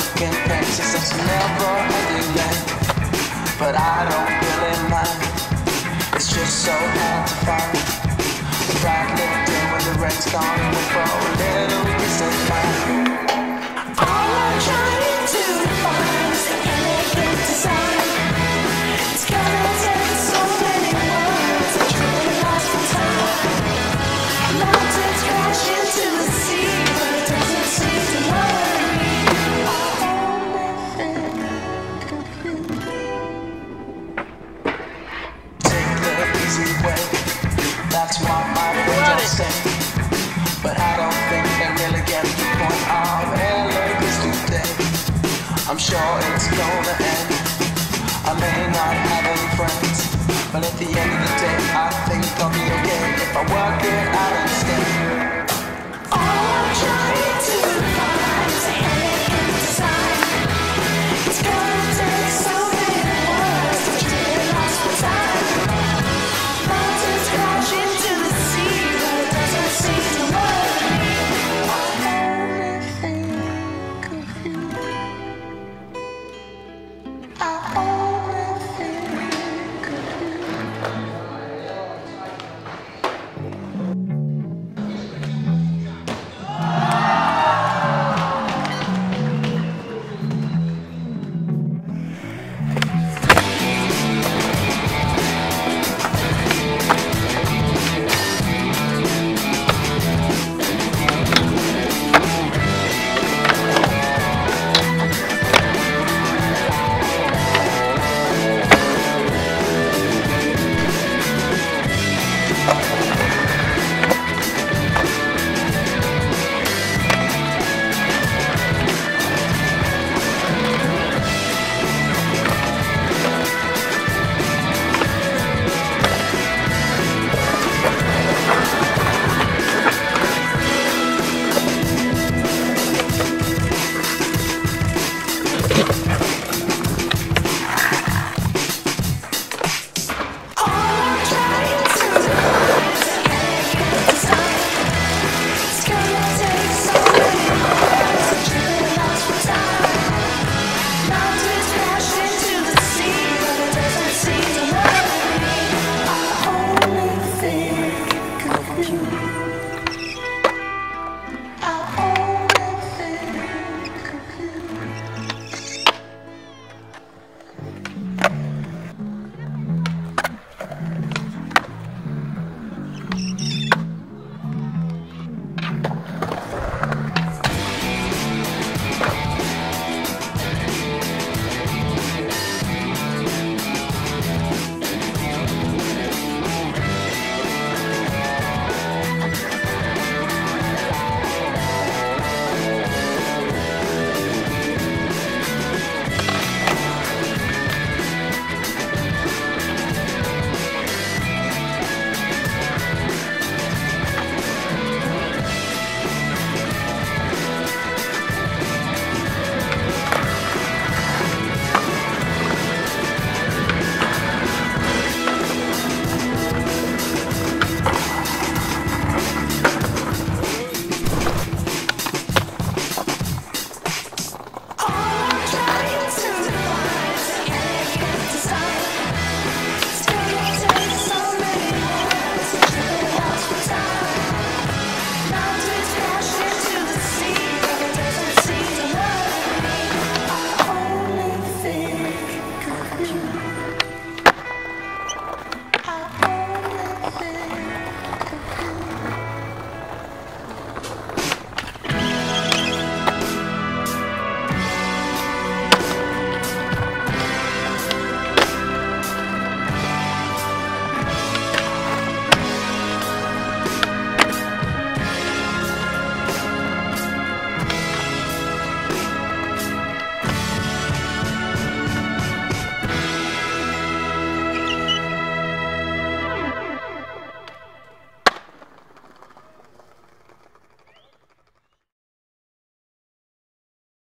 Texas, it's never ending end. But I don't really mind. It's just so hard to find. The But I don't think they really get the point of today. I'm sure it's gonna end. I may not